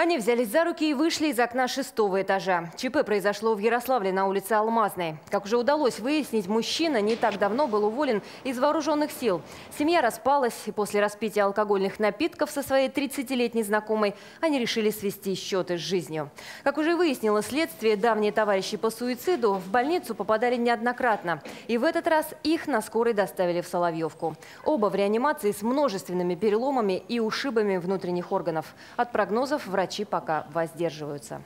Они взялись за руки и вышли из окна шестого этажа. ЧП произошло в Ярославле на улице Алмазной. Как уже удалось выяснить, мужчина не так давно был уволен из вооруженных сил. Семья распалась, и после распития алкогольных напитков со своей 30-летней знакомой они решили свести счеты с жизнью. Как уже выяснило следствие, давние товарищи по суициду в больницу попадали неоднократно. И в этот раз их на скорой доставили в Соловьевку. Оба в реанимации с множественными переломами и ушибами внутренних органов. От прогнозов врачи пока воздерживаются.